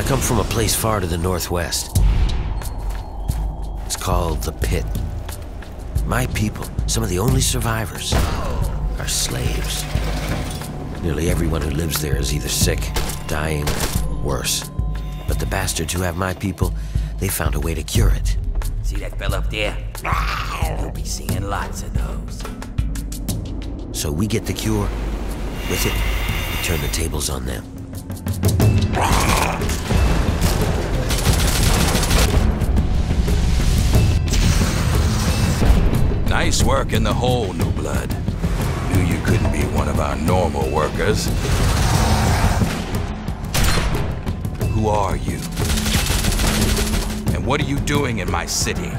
I come from a place far to the northwest. It's called the Pitt. My people, some of the only survivors, are slaves. Nearly everyone who lives there is either sick, dying, or worse. But the bastards who have my people, they found a way to cure it. See that bell up there? You'll be seeing lots of those. So we get the cure. With it, we turn the tables on them. Nice work in the hole, New Blood. Knew you couldn't be one of our normal workers. Who are you? And what are you doing in my city?